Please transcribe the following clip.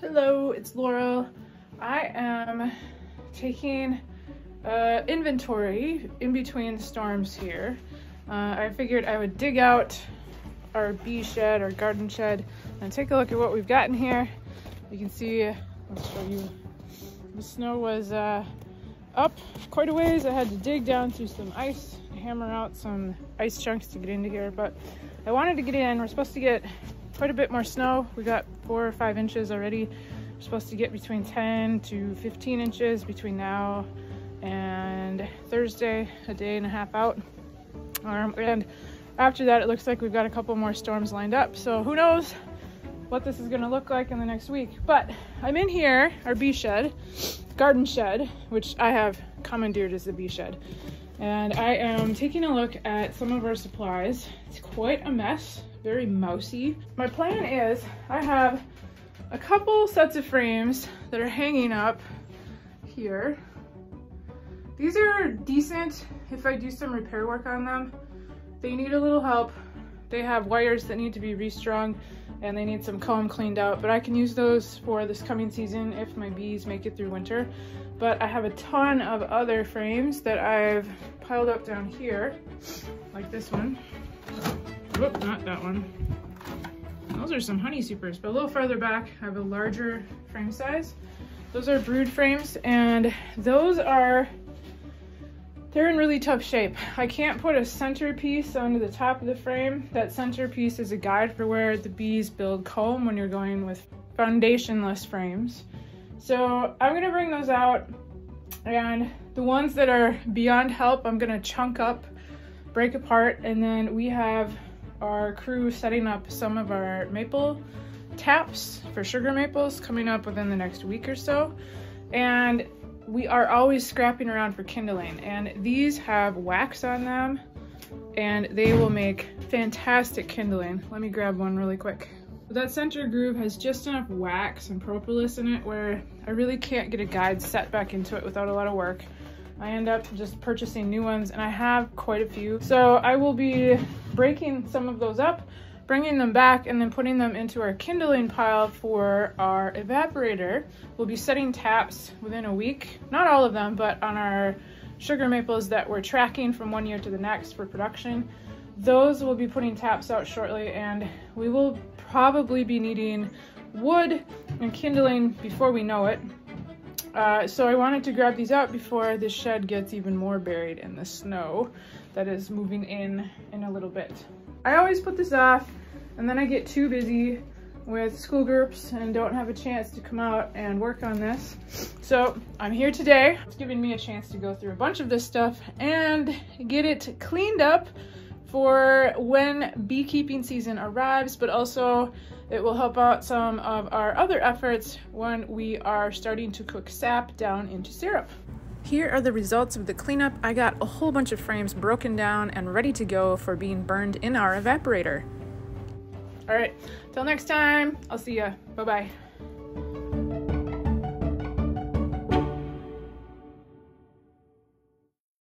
Hello, it's Laurel. I am taking uh, inventory in between storms here. Uh, I figured I would dig out our bee shed, our garden shed, and take a look at what we've got in here. You can see, let's show you, the snow was uh, up quite a ways. I had to dig down through some ice, hammer out some ice chunks to get into here, but I wanted to get in. We're supposed to get quite a bit more snow. We got four or five inches already. We're supposed to get between 10 to 15 inches between now and Thursday, a day and a half out. Um, and after that, it looks like we've got a couple more storms lined up. So who knows what this is gonna look like in the next week. But I'm in here, our bee shed, garden shed, which I have commandeered as the bee shed. And I am taking a look at some of our supplies. It's quite a mess, very mousy. My plan is I have a couple sets of frames that are hanging up here. These are decent if I do some repair work on them. They need a little help. They have wires that need to be restrung and they need some comb cleaned out, but I can use those for this coming season if my bees make it through winter. But I have a ton of other frames that I've piled up down here, like this one. Whoop, not that one. Those are some honey supers, but a little farther back, I have a larger frame size. Those are brood frames, and those are they're in really tough shape. I can't put a centerpiece onto the top of the frame. That centerpiece is a guide for where the bees build comb when you're going with foundationless frames. So I'm gonna bring those out and the ones that are beyond help, I'm gonna chunk up, break apart, and then we have our crew setting up some of our maple taps for sugar maples coming up within the next week or so. And we are always scrapping around for kindling and these have wax on them and they will make fantastic kindling. Let me grab one really quick. That center groove has just enough wax and propolis in it where I really can't get a guide set back into it without a lot of work. I end up just purchasing new ones and I have quite a few. So I will be breaking some of those up bringing them back and then putting them into our kindling pile for our evaporator. We'll be setting taps within a week, not all of them, but on our sugar maples that we're tracking from one year to the next for production. Those will be putting taps out shortly and we will probably be needing wood and kindling before we know it. Uh, so I wanted to grab these out before the shed gets even more buried in the snow that is moving in in a little bit. I always put this off and then I get too busy with school groups and don't have a chance to come out and work on this. So I'm here today. It's giving me a chance to go through a bunch of this stuff and get it cleaned up for when beekeeping season arrives, but also it will help out some of our other efforts when we are starting to cook sap down into syrup. Here are the results of the cleanup. I got a whole bunch of frames broken down and ready to go for being burned in our evaporator. All right, till next time, I'll see ya. Bye-bye.